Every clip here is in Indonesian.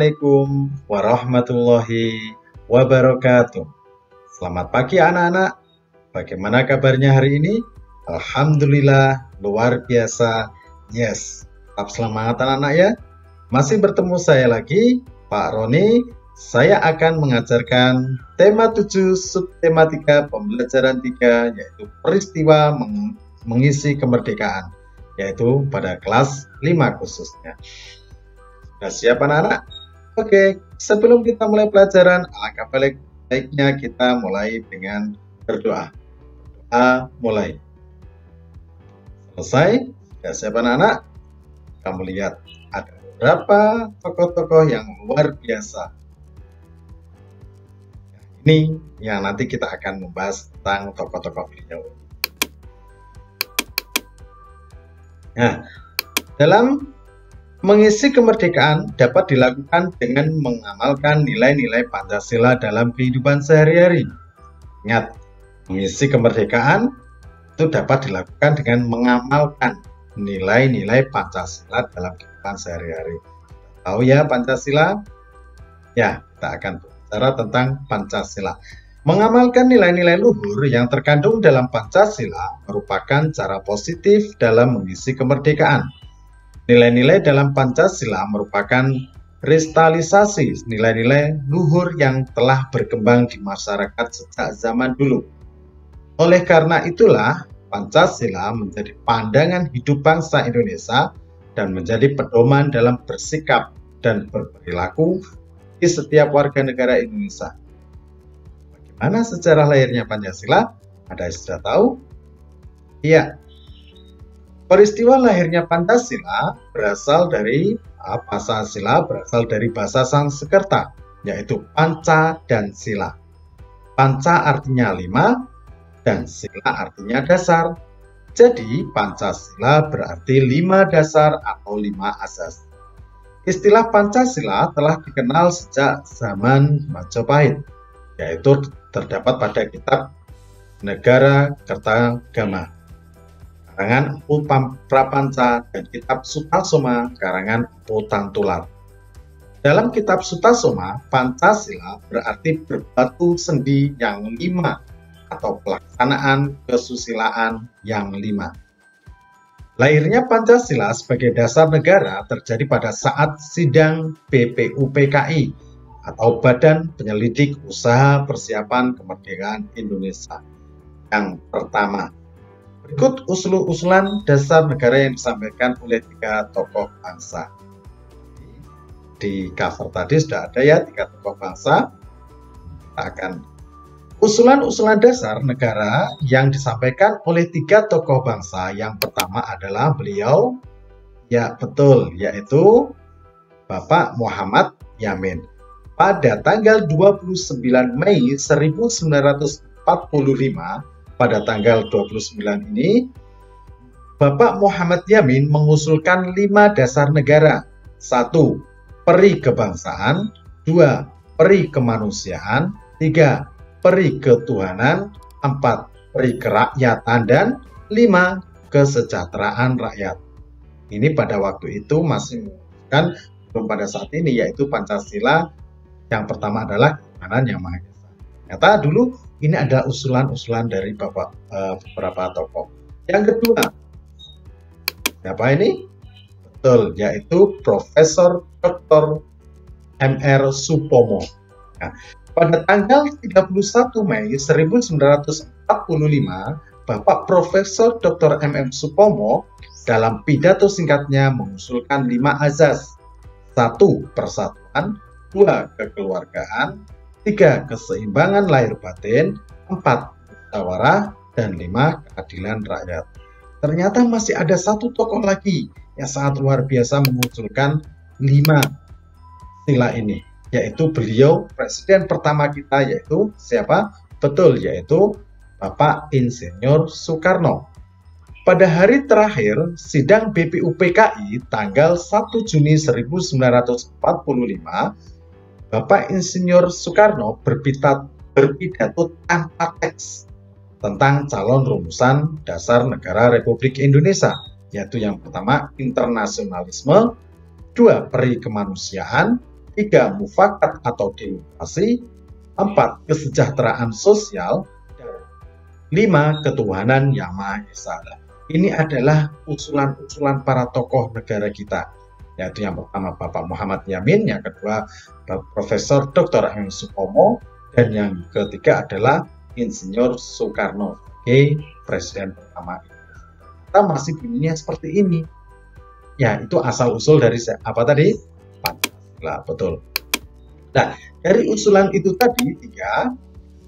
Assalamualaikum warahmatullahi wabarakatuh. Selamat pagi anak-anak. Bagaimana kabarnya hari ini? Alhamdulillah, luar biasa. Yes, tetap semangat anak-anak ya. Masih bertemu saya lagi, Pak Roni. Saya akan mengajarkan tema 7 subtematika pembelajaran 3 yaitu peristiwa meng mengisi kemerdekaan yaitu pada kelas 5 khususnya. Sudah siap anak-anak? Oke, sebelum kita mulai pelajaran, alangkah baiknya kita mulai dengan berdoa. Doa mulai. Selesai? Sudah siap anak-anak? Kamu lihat ada beberapa tokoh-tokoh yang luar biasa. Ini yang nanti kita akan membahas tentang tokoh-tokoh beliau. Nah, dalam Mengisi kemerdekaan dapat dilakukan dengan mengamalkan nilai-nilai Pancasila dalam kehidupan sehari-hari. Ingat, mengisi kemerdekaan itu dapat dilakukan dengan mengamalkan nilai-nilai Pancasila dalam kehidupan sehari-hari. Tahu ya Pancasila? Ya, kita akan bicara tentang Pancasila. Mengamalkan nilai-nilai luhur yang terkandung dalam Pancasila merupakan cara positif dalam mengisi kemerdekaan Nilai-nilai dalam Pancasila merupakan kristalisasi nilai-nilai luhur yang telah berkembang di masyarakat sejak zaman dulu. Oleh karena itulah, Pancasila menjadi pandangan hidup bangsa Indonesia dan menjadi pedoman dalam bersikap dan berperilaku di setiap warga negara Indonesia. Bagaimana sejarah lahirnya Pancasila? Ada yang sudah tahu? Iya, Peristiwa lahirnya Pancasila berasal dari bahasa sila berasal dari bahasa Sanskerta yaitu panca dan sila. Panca artinya lima dan sila artinya dasar. Jadi Pancasila berarti lima dasar atau lima asas. Istilah Pancasila telah dikenal sejak zaman Majapahit, yaitu terdapat pada kitab Negara Kertagama karangan Empu Prapanca dan kitab Sutasoma karangan Empu Tantular. Dalam kitab Sutasoma, Pancasila berarti berbatu sendi yang lima atau pelaksanaan kesusilaan yang lima. Lahirnya Pancasila sebagai dasar negara terjadi pada saat sidang BPUPKI atau Badan Penyelidik Usaha Persiapan Kemerdekaan Indonesia yang pertama Berikut usul-usulan dasar negara yang disampaikan oleh tiga tokoh bangsa. Di cover tadi sudah ada ya tiga tokoh bangsa. Kita akan usulan-usulan dasar negara yang disampaikan oleh tiga tokoh bangsa. Yang pertama adalah beliau, ya betul, yaitu Bapak Muhammad Yamin. Pada tanggal 29 Mei 1945, pada tanggal 29 ini, Bapak Muhammad Yamin mengusulkan lima dasar negara. Satu, peri kebangsaan. Dua, peri kemanusiaan. Tiga, peri ketuhanan. Empat, peri kerakyatan. Dan lima, kesejahteraan rakyat. Ini pada waktu itu masih kan belum pada saat ini yaitu Pancasila yang pertama adalah ketuhanan yang maha Ternyata dulu ini adalah usulan-usulan dari bapak uh, beberapa tokoh. Yang kedua, siapa ini? Betul, yaitu Profesor Dr. MR Supomo. Nah, pada tanggal 31 Mei 1945, Bapak Profesor Dr. MM Supomo dalam pidato singkatnya mengusulkan lima azas. Satu, persatuan. Dua, kekeluargaan tiga keseimbangan lahir batin, empat musyawarah, dan lima keadilan rakyat. Ternyata masih ada satu tokoh lagi yang sangat luar biasa mengusulkan lima sila ini, yaitu beliau presiden pertama kita yaitu siapa? Betul, yaitu Bapak Insinyur Soekarno. Pada hari terakhir sidang BPUPKI tanggal 1 Juni 1945 Bapak Insinyur Soekarno berpitat, berpidato tanpa teks tentang calon rumusan dasar negara Republik Indonesia, yaitu yang pertama internasionalisme, dua peri kemanusiaan, tiga mufakat atau demokrasi, empat kesejahteraan sosial, dan lima ketuhanan yang Maha Esa. Ini adalah usulan-usulan para tokoh negara kita, yaitu yang pertama Bapak Muhammad Yamin, yang kedua Profesor Dr. M. Supomo, dan yang ketiga adalah Insinyur Soekarno sebagai Presiden pertama. Kita masih bunyinya seperti ini. Ya, itu asal usul dari apa tadi? Pancasila, betul. Nah, dari usulan itu tadi tiga,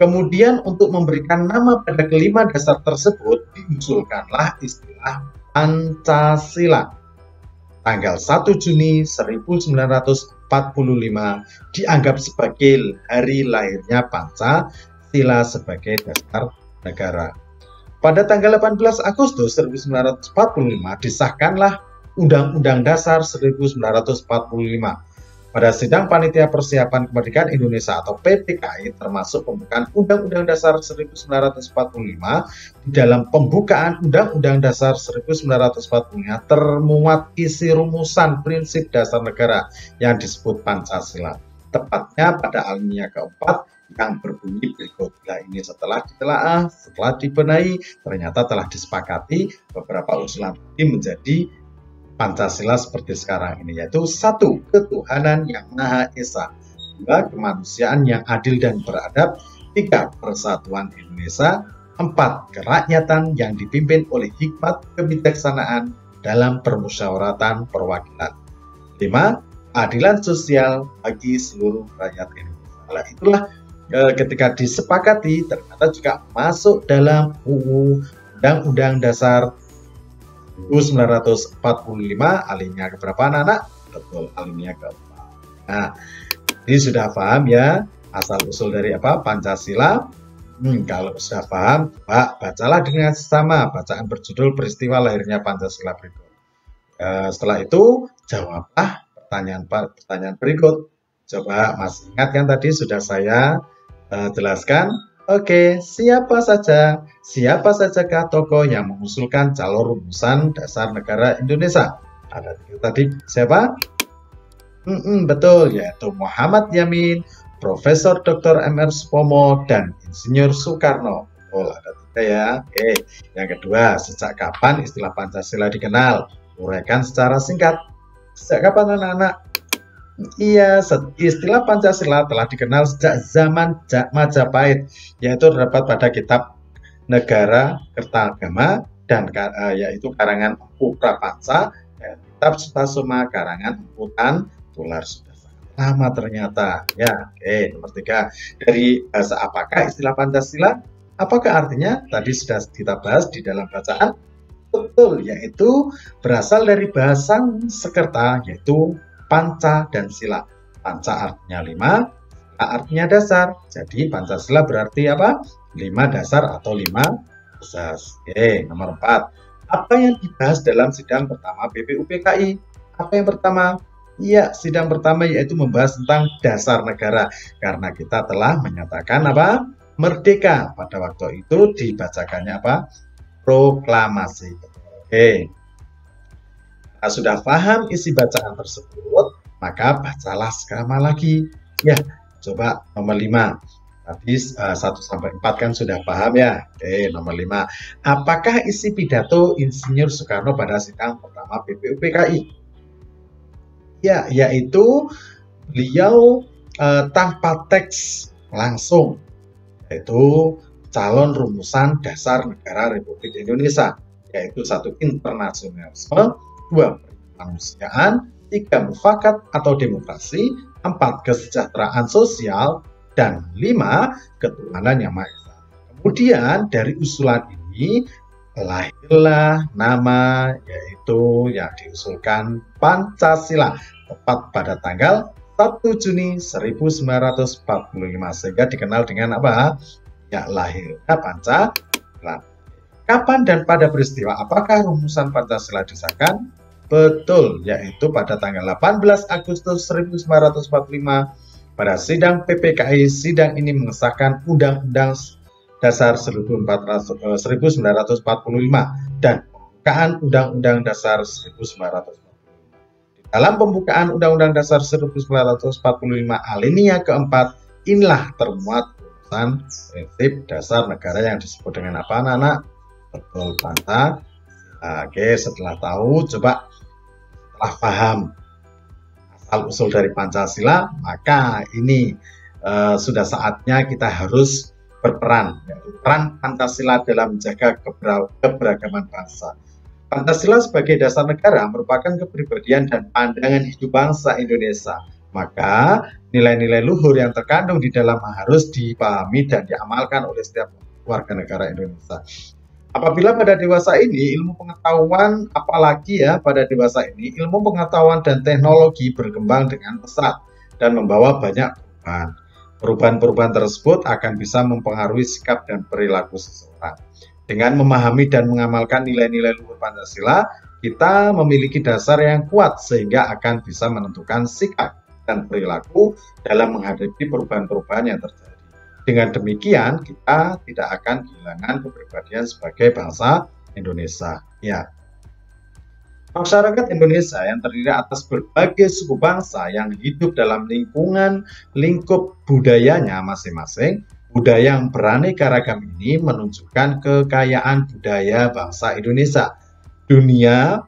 kemudian untuk memberikan nama pada kelima dasar tersebut diusulkanlah istilah Pancasila. Tanggal 1 Juni 1945 dianggap sebagai hari lahirnya Pancasila sebagai dasar negara. Pada tanggal 18 Agustus 1945 disahkanlah Undang-Undang Dasar 1945 pada sidang Panitia Persiapan Kemerdekaan Indonesia atau PPKI termasuk pembukaan Undang-Undang Dasar 1945 di dalam pembukaan Undang-Undang Dasar 1945 termuat isi rumusan prinsip dasar negara yang disebut Pancasila tepatnya pada alinea keempat yang berbunyi berikut. Ini setelah ditelaah, setelah dibenahi, ternyata telah disepakati beberapa usulan ini menjadi Pancasila seperti sekarang ini yaitu satu ketuhanan yang maha esa. Dua kemanusiaan yang adil dan beradab. Tiga persatuan Indonesia. Empat kerakyatan yang dipimpin oleh hikmat kebijaksanaan dalam permusyawaratan perwakilan. Lima adilan sosial bagi seluruh rakyat Indonesia. Nah, itulah e, ketika disepakati ternyata juga masuk dalam UU Undang-Undang Dasar 1945 alinea keberapa anak-anak? Betul, alinea keempat. Nah, ini sudah paham ya asal usul dari apa Pancasila. Hmm, kalau sudah paham, Pak, bacalah dengan sama bacaan berjudul peristiwa lahirnya Pancasila berikut. E, setelah itu jawablah pertanyaan pertanyaan berikut. Coba masih ingat kan tadi sudah saya e, jelaskan Oke, siapa saja? Siapa sajakah tokoh yang mengusulkan calon rumusan dasar negara Indonesia? Ada tadi. Siapa? Hmm, hmm, betul, yaitu Muhammad Yamin, Profesor Dr. M.R. Supomo, dan Insinyur Soekarno. Oh, ada tiga ya. Oke, yang kedua, sejak kapan istilah Pancasila dikenal? Uraikan secara singkat. Sejak kapan anak-anak? Iya, istilah Pancasila telah dikenal sejak zaman Majapahit, yaitu terdapat pada kitab Negara Kertagama dan uh, yaitu karangan Putra Panca dan kitab Sutasoma karangan Putan Tular sudah lama ternyata. Ya, oke, nomor tiga. Dari bahasa apakah istilah Pancasila? Apakah artinya? Tadi sudah kita bahas di dalam bacaan. Betul, yaitu berasal dari bahasa Sekerta, yaitu panca dan sila. Panca artinya lima, sila artinya dasar. Jadi Pancasila berarti apa? Lima dasar atau lima asas. Oke, nomor empat. Apa yang dibahas dalam sidang pertama BPUPKI? Apa yang pertama? Iya, sidang pertama yaitu membahas tentang dasar negara. Karena kita telah menyatakan apa? Merdeka. Pada waktu itu dibacakannya apa? Proklamasi. Oke, jika sudah paham isi bacaan tersebut, maka bacalah sekama lagi. Ya, coba nomor 5. Tadi uh, 1 sampai 4 kan sudah paham ya. Oke, nomor 5. Apakah isi pidato Insinyur Soekarno pada sidang pertama BPUPKI? Ya, yaitu beliau uh, tanpa teks langsung yaitu calon rumusan dasar negara Republik Indonesia yaitu satu internasionalisme dua kemanusiaan, tiga mufakat atau demokrasi, empat kesejahteraan sosial, dan lima ketuhanan yang maha esa. Kemudian dari usulan ini lahirlah nama yaitu yang diusulkan Pancasila tepat pada tanggal 1 Juni 1945 sehingga dikenal dengan apa? Ya lahirnya Pancasila. Kapan dan pada peristiwa apakah rumusan Pancasila disahkan? Betul, yaitu pada tanggal 18 Agustus 1945 pada sidang PPKI sidang ini mengesahkan Undang-Undang Dasar 1945 eh, dan pembukaan Undang-Undang Dasar 1945. Di Dalam pembukaan Undang-Undang Dasar 1945 alinea keempat, inilah termuat urusan prinsip dasar negara yang disebut dengan apa anak-anak? Betul, Pancasila. Oke, setelah tahu, coba setelah paham asal usul dari Pancasila, maka ini uh, sudah saatnya kita harus berperan, peran Pancasila dalam menjaga keberagaman bangsa. Pancasila sebagai dasar negara merupakan kepribadian dan pandangan hidup bangsa Indonesia. Maka nilai-nilai luhur yang terkandung di dalam harus dipahami dan diamalkan oleh setiap warga negara Indonesia. Apabila pada dewasa ini ilmu pengetahuan, apalagi ya pada dewasa ini ilmu pengetahuan dan teknologi berkembang dengan pesat dan membawa banyak perubahan. Perubahan-perubahan tersebut akan bisa mempengaruhi sikap dan perilaku seseorang. Dengan memahami dan mengamalkan nilai-nilai luhur Pancasila, kita memiliki dasar yang kuat sehingga akan bisa menentukan sikap dan perilaku dalam menghadapi perubahan-perubahan yang terjadi. Dengan demikian, kita tidak akan kehilangan kepribadian sebagai bangsa Indonesia. Ya, Masyarakat Indonesia yang terdiri atas berbagai suku bangsa yang hidup dalam lingkungan lingkup budayanya masing-masing, budaya yang beraneka ragam ini menunjukkan kekayaan budaya bangsa Indonesia. Dunia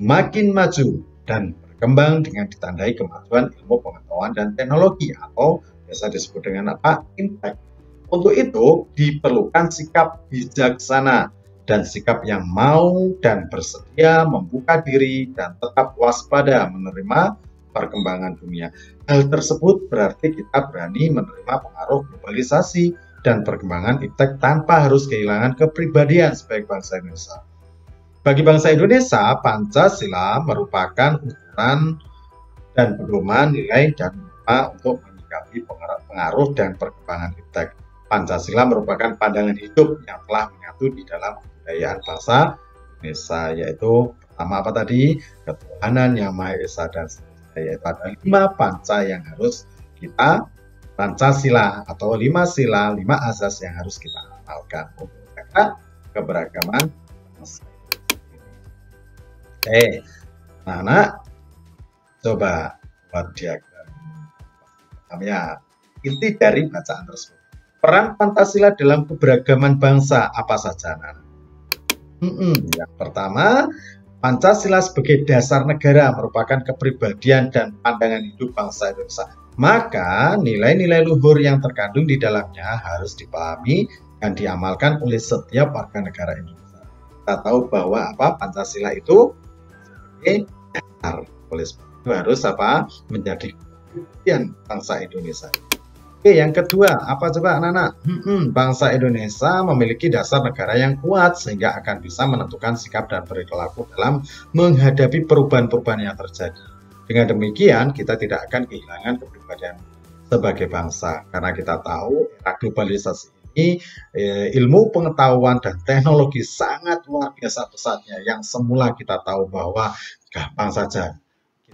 makin maju dan berkembang dengan ditandai kemajuan ilmu pengetahuan dan teknologi atau biasa disebut dengan apa? Impact. Untuk itu diperlukan sikap bijaksana dan sikap yang mau dan bersedia membuka diri dan tetap waspada menerima perkembangan dunia. Hal tersebut berarti kita berani menerima pengaruh globalisasi dan perkembangan iptek tanpa harus kehilangan kepribadian sebagai bangsa Indonesia. Bagi bangsa Indonesia, Pancasila merupakan ukuran dan pedoman nilai dan untuk menyikapi pengaruh dan perkembangan iptek. Pancasila merupakan pandangan hidup yang telah menyatu di dalam kebudayaan bangsa Indonesia yaitu pertama apa tadi ketuhanan yang maha esa dan yaitu ada lima panca yang harus kita Pancasila atau lima sila, lima asas yang harus kita amalkan untuk keberagaman bangsa. Oke, nah, anak coba buat diagram ya inti dari bacaan tersebut. Peran Pancasila dalam keberagaman bangsa apa saja? Hmm, yang pertama, Pancasila sebagai dasar negara merupakan kepribadian dan pandangan hidup bangsa Indonesia. Maka nilai-nilai luhur yang terkandung di dalamnya harus dipahami dan diamalkan oleh setiap warga negara Indonesia. Kita tahu bahwa apa Pancasila itu sebagai dasar harus apa menjadi kepribadian bangsa Indonesia. Oke, yang kedua, apa coba anak-anak? Hmm, bangsa Indonesia memiliki dasar negara yang kuat sehingga akan bisa menentukan sikap dan perilaku dalam menghadapi perubahan-perubahan yang terjadi. Dengan demikian, kita tidak akan kehilangan kepribadian sebagai bangsa karena kita tahu era globalisasi ini eh, ilmu pengetahuan dan teknologi sangat luar biasa pesatnya yang semula kita tahu bahwa gampang saja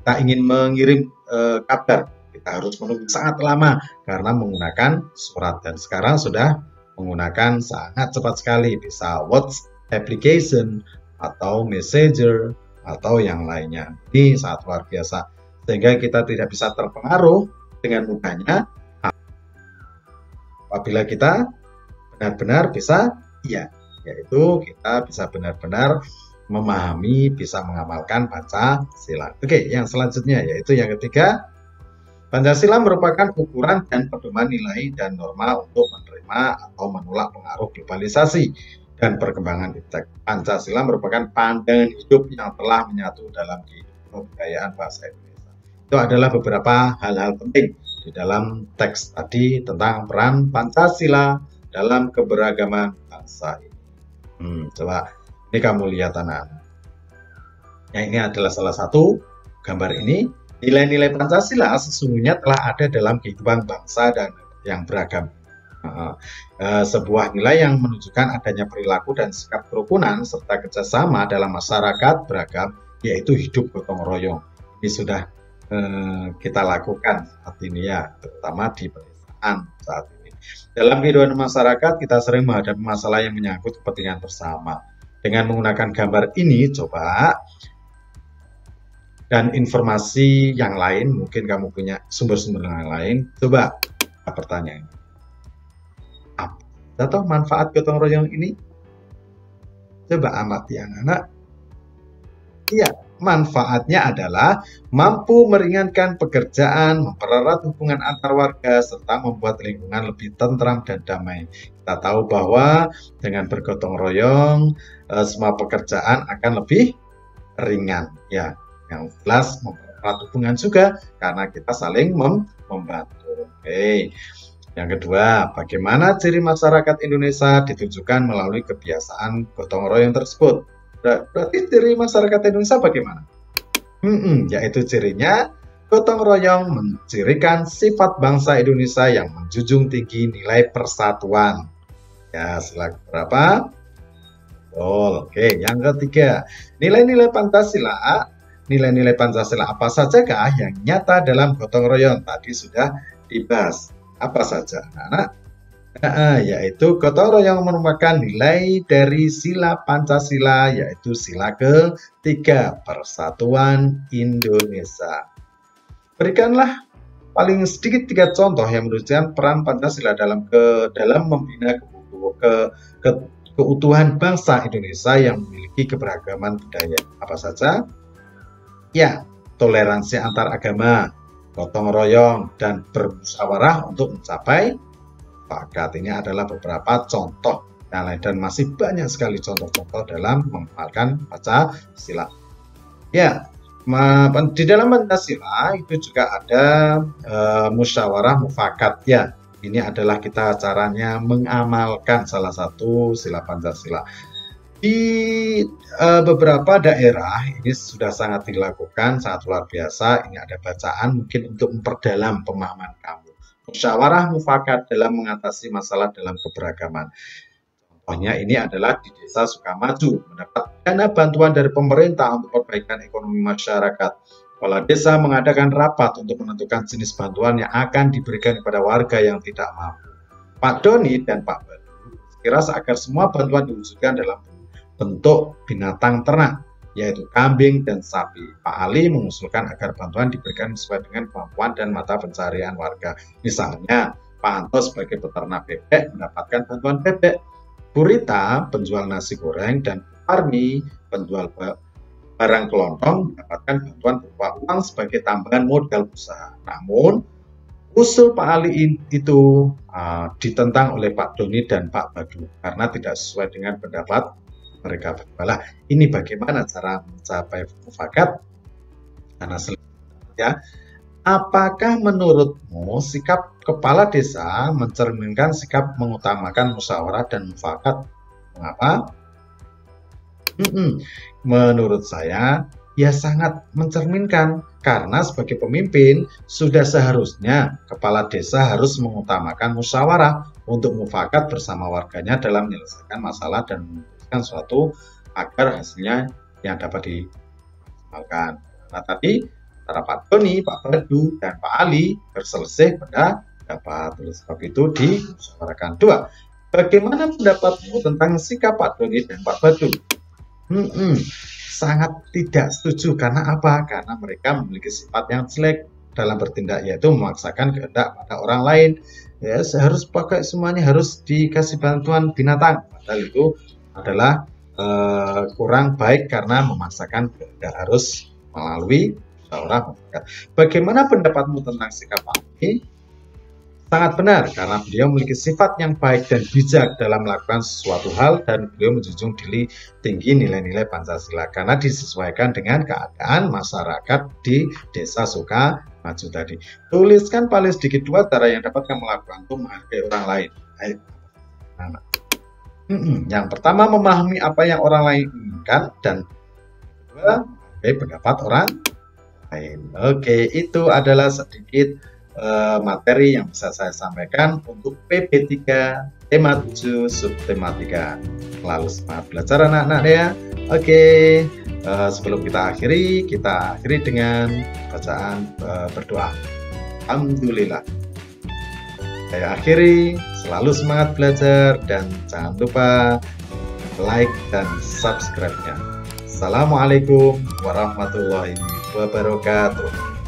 kita ingin mengirim eh, kabar. Kita harus menunggu sangat lama karena menggunakan surat. Dan sekarang sudah menggunakan sangat cepat sekali. Bisa WhatsApp application atau messenger atau yang lainnya. Ini sangat luar biasa. Sehingga kita tidak bisa terpengaruh dengan mudahnya. Apabila kita benar-benar bisa iya. Yaitu kita bisa benar-benar memahami bisa mengamalkan Pancasila. Oke, yang selanjutnya yaitu yang ketiga Pancasila merupakan ukuran dan pedoman nilai dan norma untuk menerima atau menolak pengaruh globalisasi dan perkembangan iptek. Pancasila merupakan pandangan hidup yang telah menyatu dalam kebudayaan bahasa Indonesia. Itu adalah beberapa hal-hal penting di dalam teks tadi tentang peran Pancasila dalam keberagaman bangsa ini. Hmm, coba ini kamu lihat anak-anak. Yang ini adalah salah satu gambar ini nilai-nilai Pancasila sesungguhnya telah ada dalam kehidupan bangsa dan yang beragam. Uh, sebuah nilai yang menunjukkan adanya perilaku dan sikap kerukunan serta kerjasama dalam masyarakat beragam, yaitu hidup gotong royong. Ini sudah uh, kita lakukan saat ini ya, terutama di pedesaan saat ini. Dalam kehidupan masyarakat, kita sering menghadapi masalah yang menyangkut kepentingan bersama. Dengan menggunakan gambar ini, coba dan informasi yang lain, mungkin kamu punya sumber-sumber yang lain, coba pertanyaan. Apa atau manfaat gotong royong ini? Coba amati anak-anak. Iya, manfaatnya adalah mampu meringankan pekerjaan, mempererat hubungan antar warga, serta membuat lingkungan lebih tentram dan damai. Kita tahu bahwa dengan bergotong royong, eh, semua pekerjaan akan lebih ringan. Ya, yang jelas mempererat hubungan juga karena kita saling mem membantu. Oke. Yang kedua, bagaimana ciri masyarakat Indonesia ditunjukkan melalui kebiasaan gotong royong tersebut? Berarti ciri masyarakat Indonesia bagaimana? Hmm, yaitu cirinya gotong royong mencirikan sifat bangsa Indonesia yang menjunjung tinggi nilai persatuan. Ya, sila berapa? Oh, Oke, yang ketiga, nilai-nilai Pancasila nilai-nilai Pancasila apa sajakah yang nyata dalam gotong royong? Tadi sudah dibahas. Apa saja, anak-anak? Nah, yaitu gotong royong merupakan nilai dari sila Pancasila, yaitu sila ketiga, Persatuan Indonesia. Berikanlah paling sedikit tiga contoh yang menunjukkan peran Pancasila dalam ke dalam membina ke, ke, ke, keutuhan bangsa Indonesia yang memiliki keberagaman budaya. Apa saja? Ya, toleransi antar agama, gotong royong, dan bermusyawarah untuk mencapai fakat. Ini adalah beberapa contoh yang lain dan masih banyak sekali contoh-contoh dalam mengamalkan baca sila. Ya, di dalam Pancasila itu juga ada e, musyawarah mufakat ya. Ini adalah kita caranya mengamalkan salah satu sila Pancasila. Di uh, beberapa daerah ini sudah sangat dilakukan, sangat luar biasa. Ini ada bacaan mungkin untuk memperdalam pemahaman kamu. Musyawarah mufakat dalam mengatasi masalah dalam keberagaman. Contohnya ini adalah di Desa Sukamaju, mendapat dana bantuan dari pemerintah untuk perbaikan ekonomi masyarakat. Kepala desa mengadakan rapat untuk menentukan jenis bantuan yang akan diberikan kepada warga yang tidak mampu. Pak Doni dan Pak Badu kira agar semua bantuan diwujudkan dalam bentuk binatang ternak, yaitu kambing dan sapi. Pak Ali mengusulkan agar bantuan diberikan sesuai dengan kemampuan dan mata pencarian warga. Misalnya, Pak Anto sebagai peternak bebek mendapatkan bantuan bebek. Purita, penjual nasi goreng, dan Parmi, penjual barang kelontong, mendapatkan bantuan berupa uang sebagai tambahan modal usaha. Namun, usul Pak Ali itu uh, ditentang oleh Pak Doni dan Pak Badu karena tidak sesuai dengan pendapat mereka berbalah ini bagaimana cara mencapai mufakat? Karena ya apakah menurutmu sikap kepala desa mencerminkan sikap mengutamakan musyawarah dan mufakat? Mengapa hmm, menurut saya ya sangat mencerminkan karena sebagai pemimpin sudah seharusnya kepala desa harus mengutamakan musyawarah untuk mufakat bersama warganya dalam menyelesaikan masalah dan menghasilkan suatu agar hasilnya yang dapat dimaksimalkan. Nah, tadi antara Pak Doni, Pak Badu, dan Pak Ali berselisih pada dapat Oleh sebab itu dimusyawarahkan. Dua, bagaimana pendapatmu tentang sikap Pak Doni dan Pak Badu? Hmm, sangat tidak setuju karena apa? Karena mereka memiliki sifat yang jelek dalam bertindak yaitu memaksakan kehendak pada orang lain. Ya, harus pakai semuanya harus dikasih bantuan binatang. Padahal itu adalah uh, kurang baik karena memaksakan tidak harus melalui seorang Bagaimana pendapatmu tentang sikap ini? Sangat benar karena beliau memiliki sifat yang baik dan bijak dalam melakukan sesuatu hal dan beliau menjunjung tinggi tinggi nilai-nilai Pancasila karena disesuaikan dengan keadaan masyarakat di desa Suka Maju tadi. Tuliskan paling sedikit dua cara yang dapat kamu lakukan untuk menghargai orang lain. Yang pertama memahami apa yang orang lain inginkan dan kedua pendapat orang lain. Oke, itu adalah sedikit uh, materi yang bisa saya sampaikan untuk PP3 tema 7 subtematika. Lalu semangat belajar anak-anak ya. Oke, uh, sebelum kita akhiri, kita akhiri dengan bacaan uh, berdoa. Alhamdulillah. Saya akhiri, selalu semangat belajar dan jangan lupa like dan subscribe-nya. Assalamualaikum warahmatullahi wabarakatuh.